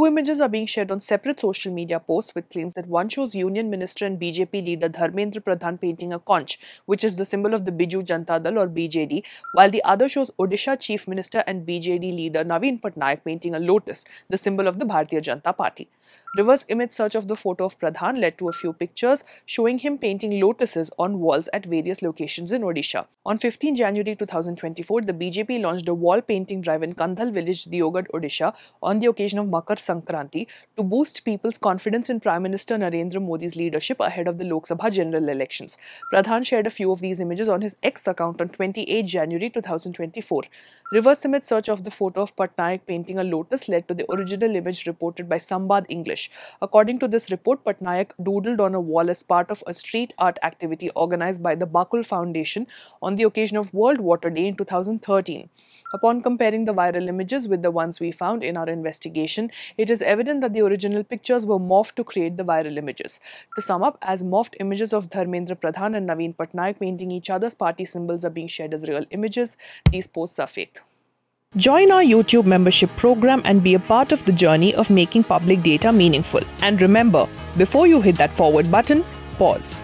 Two images are being shared on separate social media posts with claims that one shows Union Minister and BJP leader Dharmendra Pradhan painting a conch, which is the symbol of the Biju Janata Dal or BJD, while the other shows Odisha Chief Minister and BJD leader Naveen Patnaik painting a lotus, the symbol of the Bharatiya Janata Party. Reverse image search of the photo of Pradhan led to a few pictures showing him painting lotuses on walls at various locations in Odisha. On 15 January 2024, the BJP launched a wall painting drive in Kandhal village, Deogarh, Odisha on the occasion of Makar Sankranti to boost people's confidence in Prime Minister Narendra Modi's leadership ahead of the Lok Sabha general elections. Pradhan shared a few of these images on his X account on 28 January 2024. Reverse image search of the photo of Patnaik painting a lotus led to the original image reported by Sambad English According to this report, Patnaik doodled on a wall as part of a street art activity organized by the Bakul Foundation on the occasion of World Water Day in 2013. Upon comparing the viral images with the ones we found in our investigation, it is evident that the original pictures were morphed to create the viral images. To sum up, as morphed images of Dharmendra Pradhan and Naveen Patnaik painting each other's party symbols are being shared as real images, these posts are fake. Join our YouTube membership program and be a part of the journey of making public data meaningful. And remember, before you hit that forward button, pause.